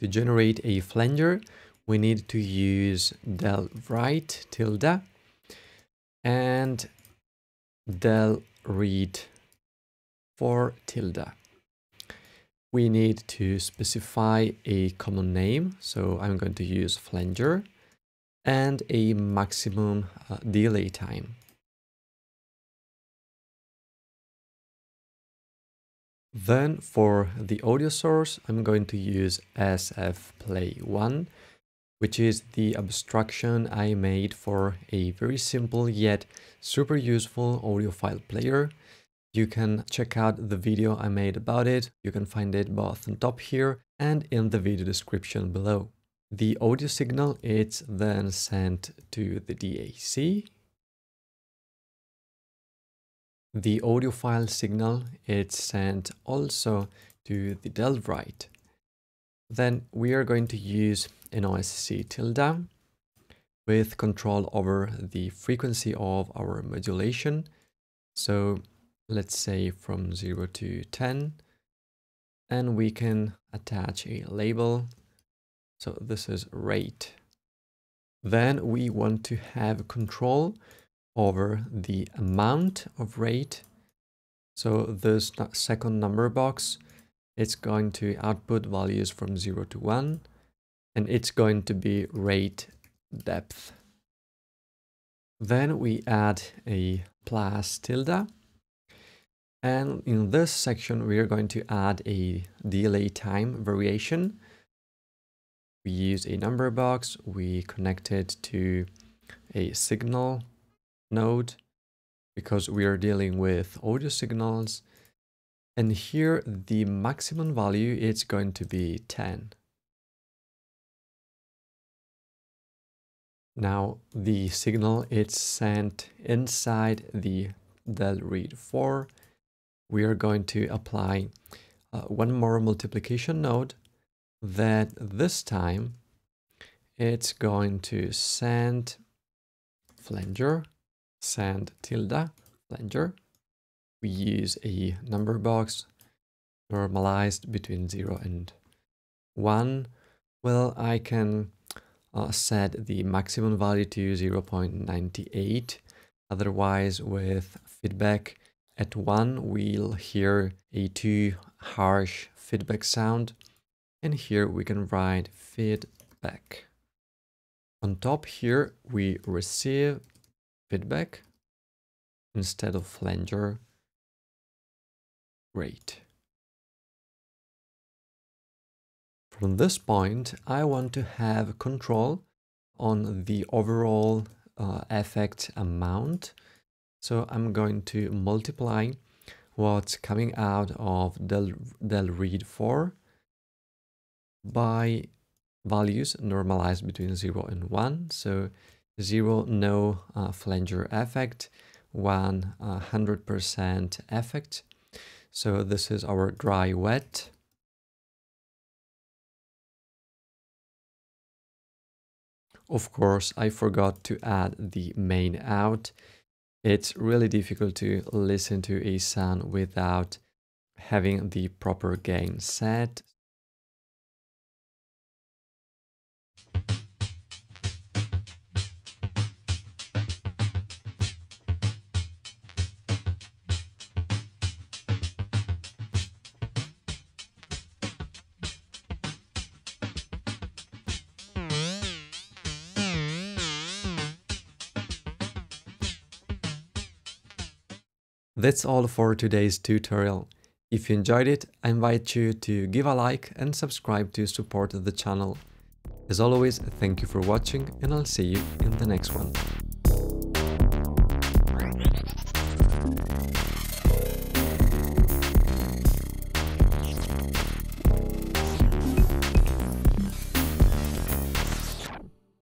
To generate a flanger, we need to use del write tilde and del read 4 tilde. We need to specify a common name, so I'm going to use flanger and a maximum uh, delay time. Then for the audio source, I'm going to use SF Play 1, which is the abstraction I made for a very simple yet super useful audio file player. You can check out the video I made about it. You can find it both on top here and in the video description below. The audio signal is then sent to the DAC the audio file signal is sent also to the del write. Then we are going to use an OSC tilde with control over the frequency of our modulation. So let's say from 0 to 10 and we can attach a label. So this is rate. Then we want to have control over the amount of rate. So this second number box, it's going to output values from 0 to 1, and it's going to be rate depth. Then we add a plus tilde. And in this section, we are going to add a delay time variation. We use a number box, we connect it to a signal node because we are dealing with audio signals. And here the maximum value is going to be 10. Now the signal is sent inside the del read 4. We are going to apply uh, one more multiplication node that this time it's going to send flanger send tilde flanger. We use a number box normalized between 0 and 1. Well, I can uh, set the maximum value to 0 0.98. Otherwise, with feedback at 1, we'll hear a too harsh feedback sound. And here we can write feedback. On top here, we receive feedback instead of flanger rate. From this point, I want to have control on the overall uh, effect amount. So I'm going to multiply what's coming out of del, del read 4 by values normalized between 0 and 1. So 0 no uh, flanger effect, 1 100% uh, effect. So this is our dry wet. Of course, I forgot to add the main out. It's really difficult to listen to a sound without having the proper gain set. That's all for today's tutorial. If you enjoyed it, I invite you to give a like and subscribe to support the channel. As always, thank you for watching and I'll see you in the next one.